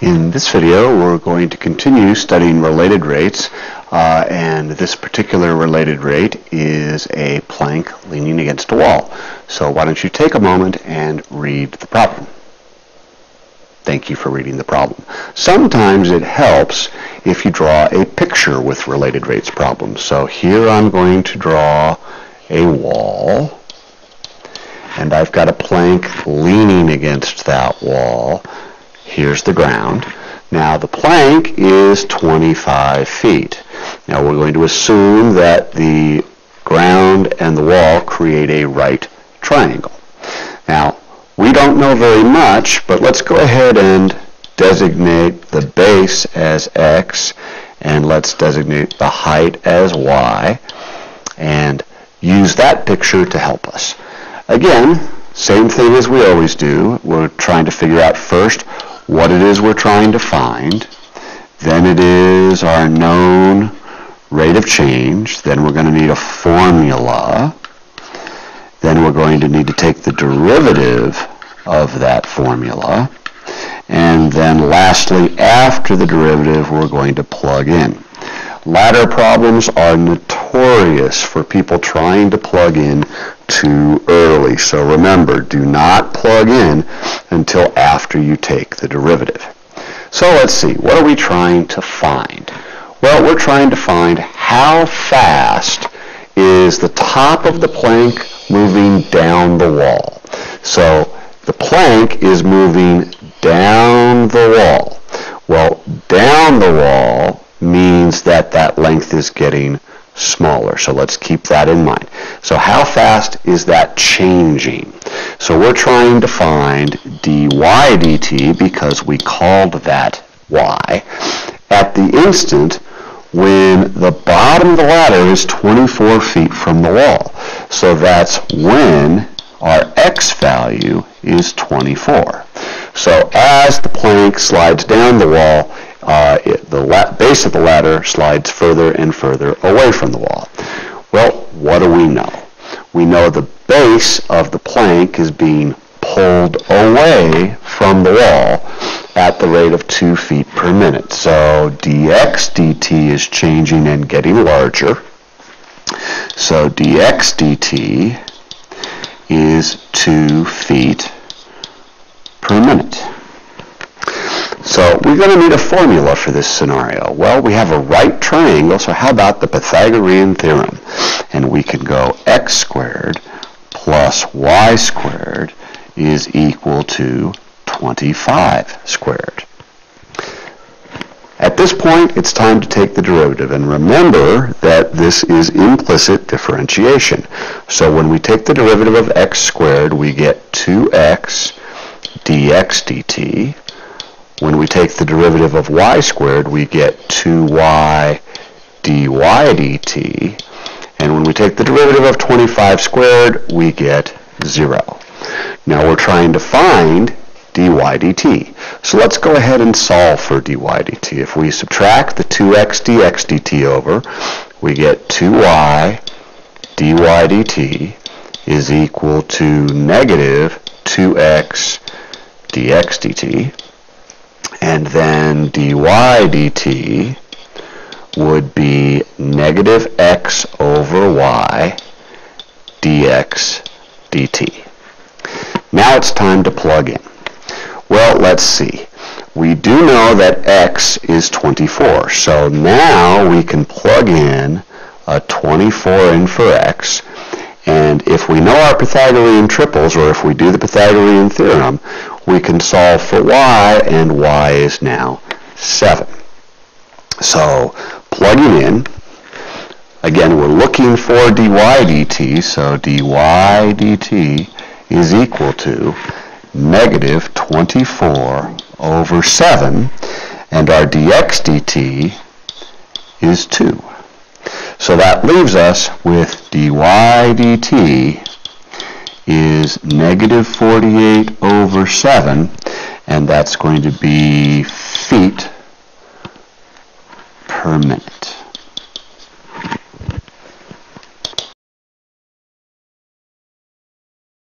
In this video, we're going to continue studying related rates, uh, and this particular related rate is a plank leaning against a wall. So why don't you take a moment and read the problem. Thank you for reading the problem. Sometimes it helps if you draw a picture with related rates problems. So here I'm going to draw a wall, and I've got a plank leaning against that wall. Here's the ground. Now the plank is 25 feet. Now we're going to assume that the ground and the wall create a right triangle. Now we don't know very much, but let's go ahead and designate the base as x and let's designate the height as y and use that picture to help us. Again, same thing as we always do. We're trying to figure out first what it is we're trying to find. Then it is our known rate of change. Then we're going to need a formula. Then we're going to need to take the derivative of that formula. And then lastly, after the derivative, we're going to plug in. Ladder problems are notorious for people trying to plug in too early. So remember, do not plug in until after you take the derivative. So let's see, what are we trying to find? Well, we're trying to find how fast is the top of the plank moving down the wall. So the plank is moving down the wall. Well, down the wall means that that length is getting smaller. So let's keep that in mind. So how fast is that changing? So we're trying to find dy dt because we called that y at the instant when the bottom of the ladder is 24 feet from the wall. So that's when our x value is 24. So as the plank slides down the wall, uh, the base of the ladder slides further and further away from the wall. Well, what do we know? We know the base of the plank is being pulled away from the wall at the rate of 2 feet per minute. So dx dt is changing and getting larger. So dx dt is 2 feet per minute. So we're going to need a formula for this scenario. Well, we have a right triangle, so how about the Pythagorean theorem? And we can go x squared plus y squared is equal to 25 squared. At this point, it's time to take the derivative. And remember that this is implicit differentiation. So when we take the derivative of x squared, we get 2x dx dt when we take the derivative of y squared, we get 2y dy dt. And when we take the derivative of 25 squared, we get 0. Now we're trying to find dy dt. So let's go ahead and solve for dy dt. If we subtract the 2x dx dt over, we get 2y dy dt is equal to negative 2x dx dt and then dy dt would be negative x over y dx dt. Now it's time to plug in. Well, let's see. We do know that x is 24, so now we can plug in a 24 in for x, and if we know our Pythagorean triples, or if we do the Pythagorean theorem, we can solve for y, and y is now 7. So plugging in, again, we're looking for dy dt, so dy dt is equal to negative 24 over 7, and our dx dt is 2. So that leaves us with dy dt is negative 48 over 7, and that's going to be feet per minute.